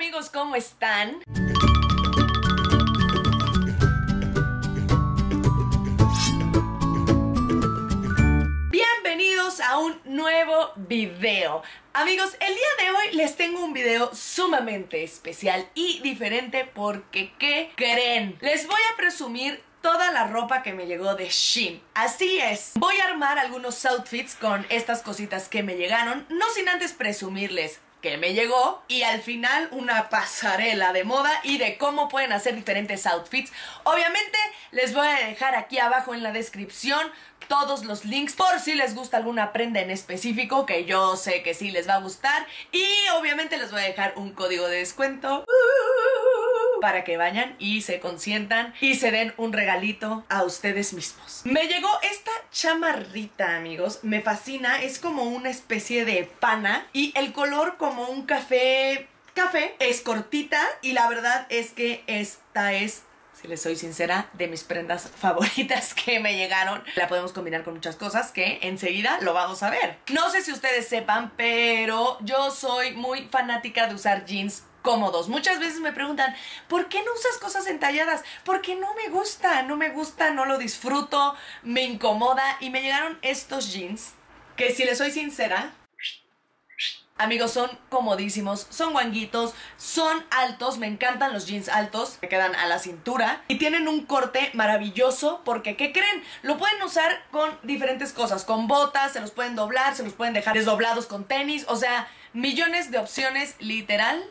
amigos, ¿cómo están? Bienvenidos a un nuevo video. Amigos, el día de hoy les tengo un video sumamente especial y diferente porque ¿qué creen? Les voy a presumir toda la ropa que me llegó de Shein. Así es. Voy a armar algunos outfits con estas cositas que me llegaron, no sin antes presumirles que me llegó y al final una pasarela de moda y de cómo pueden hacer diferentes outfits. Obviamente les voy a dejar aquí abajo en la descripción todos los links por si les gusta alguna prenda en específico que yo sé que sí les va a gustar y obviamente les voy a dejar un código de descuento para que vayan y se consientan y se den un regalito a ustedes mismos. Me llegó esta chamarrita, amigos. Me fascina. Es como una especie de pana y el color como un café... Café. Es cortita y la verdad es que esta es si les soy sincera, de mis prendas favoritas que me llegaron. La podemos combinar con muchas cosas que enseguida lo vamos a ver. No sé si ustedes sepan, pero yo soy muy fanática de usar jeans cómodos. Muchas veces me preguntan, ¿por qué no usas cosas entalladas? Porque no me gusta, no me gusta, no lo disfruto, me incomoda y me llegaron estos jeans que si les soy sincera, Amigos, son comodísimos, son guanguitos, son altos, me encantan los jeans altos, que quedan a la cintura y tienen un corte maravilloso porque, ¿qué creen? Lo pueden usar con diferentes cosas, con botas, se los pueden doblar, se los pueden dejar desdoblados con tenis, o sea, millones de opciones, literal,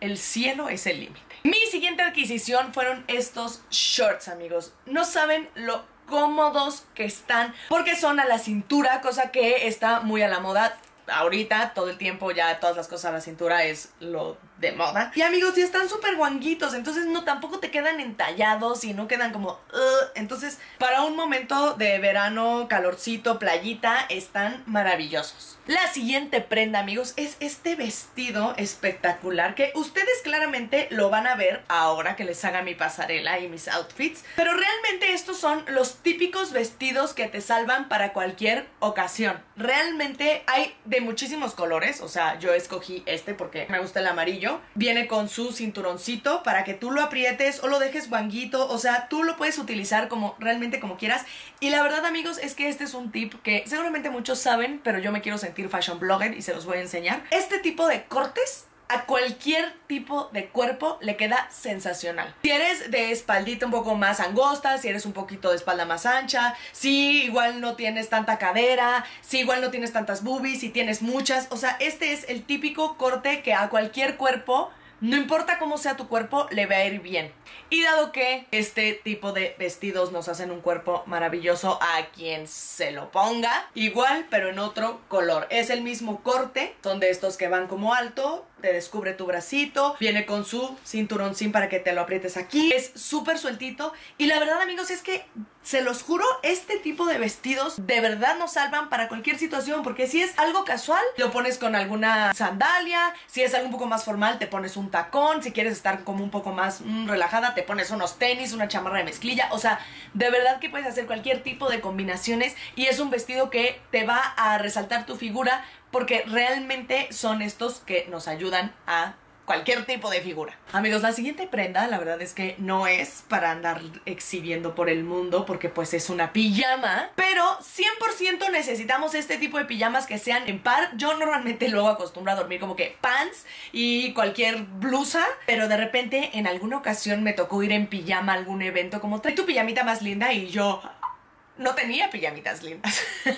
el cielo es el límite. Mi siguiente adquisición fueron estos shorts, amigos. No saben lo cómodos que están porque son a la cintura, cosa que está muy a la moda ahorita todo el tiempo ya todas las cosas a la cintura es lo moda. Y amigos, y están súper guanguitos, entonces no tampoco te quedan entallados y no quedan como... entonces, para un momento de verano, calorcito, playita, están maravillosos. La siguiente prenda, amigos, es este vestido espectacular que ustedes claramente lo van a ver ahora que les haga mi pasarela y mis outfits. Pero realmente estos son los típicos vestidos que te salvan para cualquier ocasión. Realmente hay de muchísimos colores, o sea, yo escogí este porque me gusta el amarillo. Viene con su cinturoncito para que tú lo aprietes o lo dejes guanguito, o sea, tú lo puedes utilizar como realmente como quieras. Y la verdad, amigos, es que este es un tip que seguramente muchos saben, pero yo me quiero sentir fashion blogger y se los voy a enseñar. Este tipo de cortes a cualquier tipo de cuerpo le queda sensacional. Si eres de espaldita un poco más angosta, si eres un poquito de espalda más ancha, si igual no tienes tanta cadera, si igual no tienes tantas boobies, si tienes muchas, o sea, este es el típico corte que a cualquier cuerpo no importa cómo sea tu cuerpo, le va a ir bien. Y dado que este tipo de vestidos nos hacen un cuerpo maravilloso a quien se lo ponga, igual pero en otro color. Es el mismo corte, son de estos que van como alto, te descubre tu bracito, viene con su cinturón para que te lo aprietes aquí, es súper sueltito y la verdad amigos es que se los juro, este tipo de vestidos de verdad nos salvan para cualquier situación porque si es algo casual, lo pones con alguna sandalia, si es algo un poco más formal, te pones un tacón, si quieres estar como un poco más mm, relajada, te pones unos tenis, una chamarra de mezclilla, o sea, de verdad que puedes hacer cualquier tipo de combinaciones y es un vestido que te va a resaltar tu figura porque realmente son estos que nos ayudan a cualquier tipo de figura. Amigos, la siguiente prenda, la verdad es que no es para andar exhibiendo por el mundo porque pues es una pijama, pero 100% necesitamos este tipo de pijamas que sean en par. Yo normalmente luego acostumbro a dormir como que pants y cualquier blusa, pero de repente en alguna ocasión me tocó ir en pijama a algún evento como trae tu pijamita más linda y yo no tenía pijamitas lindas.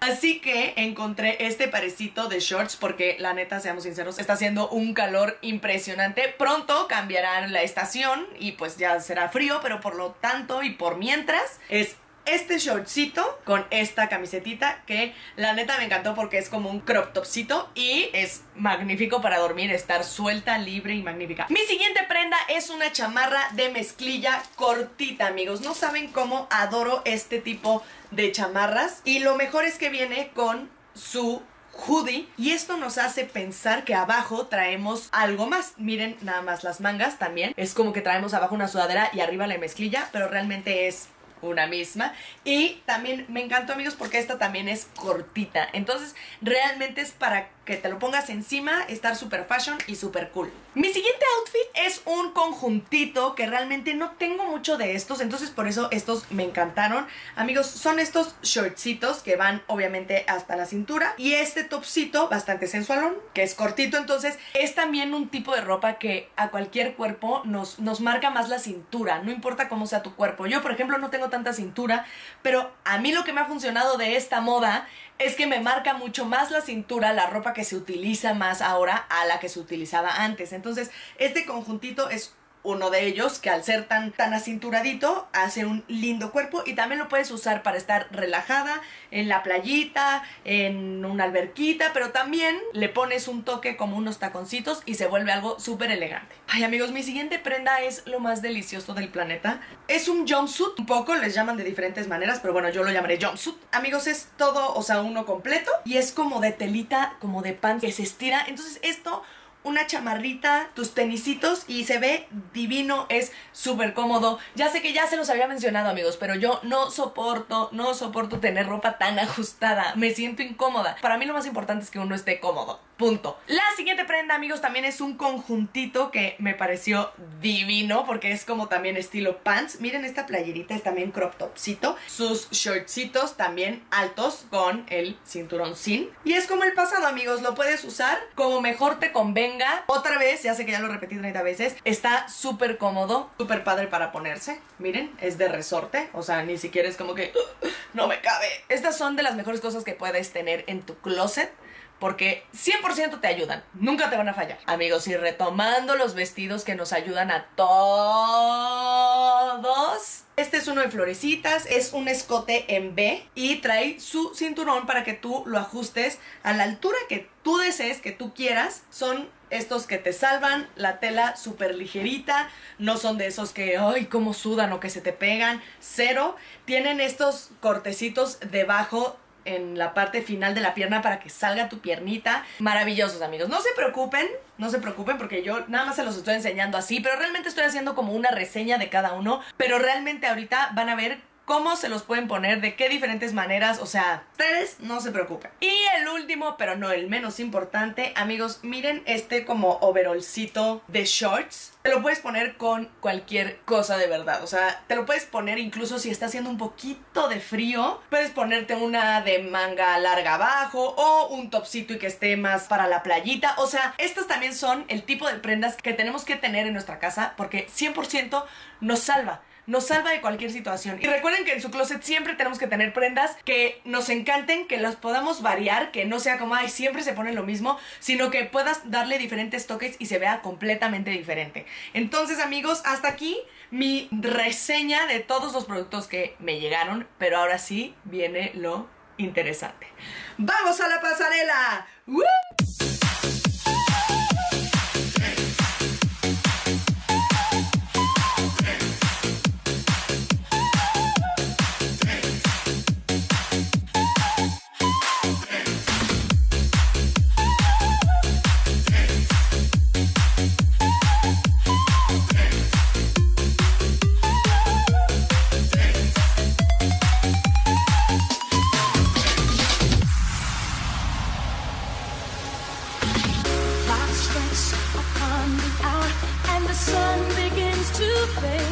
Así que encontré este parecito de shorts porque la neta, seamos sinceros, está haciendo un calor impresionante. Pronto cambiarán la estación y pues ya será frío, pero por lo tanto y por mientras es este shortcito con esta camisetita que la neta me encantó porque es como un crop topcito y es magnífico para dormir, estar suelta, libre y magnífica. Mi siguiente prenda es una chamarra de mezclilla cortita, amigos. No saben cómo adoro este tipo de chamarras y lo mejor es que viene con su hoodie y esto nos hace pensar que abajo traemos algo más. Miren nada más las mangas también. Es como que traemos abajo una sudadera y arriba la mezclilla, pero realmente es una misma. Y también me encantó amigos porque esta también es cortita. Entonces realmente es para que te lo pongas encima, estar super fashion y super cool. Mi siguiente outfit es un conjuntito que realmente no tengo mucho de estos, entonces por eso estos me encantaron. Amigos, son estos shortsitos que van obviamente hasta la cintura y este topcito bastante sensualón, que es cortito, entonces es también un tipo de ropa que a cualquier cuerpo nos, nos marca más la cintura, no importa cómo sea tu cuerpo. Yo, por ejemplo, no tengo tanta cintura, pero a mí lo que me ha funcionado de esta moda es que me marca mucho más la cintura, la ropa que se utiliza más ahora a la que se utilizaba antes. Entonces, este conjuntito es uno de ellos que al ser tan, tan acinturadito hace un lindo cuerpo y también lo puedes usar para estar relajada en la playita, en una alberquita, pero también le pones un toque como unos taconcitos y se vuelve algo súper elegante. Ay amigos, mi siguiente prenda es lo más delicioso del planeta. Es un jumpsuit, un poco les llaman de diferentes maneras, pero bueno, yo lo llamaré jumpsuit. Amigos, es todo, o sea, uno completo y es como de telita, como de pan que se estira. Entonces esto una chamarrita, tus tenisitos y se ve divino, es súper cómodo. Ya sé que ya se los había mencionado amigos, pero yo no soporto, no soporto tener ropa tan ajustada, me siento incómoda. Para mí lo más importante es que uno esté cómodo. Punto. La siguiente prenda, amigos, también es un conjuntito que me pareció divino porque es como también estilo pants. Miren, esta playerita es también crop topcito. Sus shortcitos también altos con el cinturón sin. Y es como el pasado, amigos. Lo puedes usar como mejor te convenga. Otra vez, ya sé que ya lo repetí 30 veces. Está súper cómodo, súper padre para ponerse. Miren, es de resorte. O sea, ni siquiera es como que no me cabe. Estas son de las mejores cosas que puedes tener en tu closet porque 100% te ayudan, nunca te van a fallar. Amigos, y retomando los vestidos que nos ayudan a todos. Este es uno de florecitas, es un escote en B y trae su cinturón para que tú lo ajustes a la altura que tú desees, que tú quieras. Son estos que te salvan, la tela súper ligerita, no son de esos que, ay, cómo sudan o que se te pegan, cero. Tienen estos cortecitos debajo en la parte final de la pierna para que salga tu piernita. Maravillosos, amigos. No se preocupen, no se preocupen porque yo nada más se los estoy enseñando así, pero realmente estoy haciendo como una reseña de cada uno. Pero realmente ahorita van a ver cómo se los pueden poner, de qué diferentes maneras, o sea, ustedes no se preocupen. Y el último, pero no el menos importante, amigos, miren este como overolcito de shorts. Te lo puedes poner con cualquier cosa de verdad, o sea, te lo puedes poner incluso si está haciendo un poquito de frío, puedes ponerte una de manga larga abajo o un topsito y que esté más para la playita, o sea, estas también son el tipo de prendas que tenemos que tener en nuestra casa porque 100% nos salva nos salva de cualquier situación. Y recuerden que en su closet siempre tenemos que tener prendas que nos encanten, que las podamos variar, que no sea como, ay, siempre se pone lo mismo, sino que puedas darle diferentes toques y se vea completamente diferente. Entonces, amigos, hasta aquí mi reseña de todos los productos que me llegaron, pero ahora sí viene lo interesante. ¡Vamos a la pasarela! face.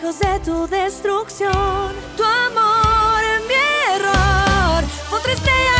lejos de tu destrucción. Tu amor mi error fue triste.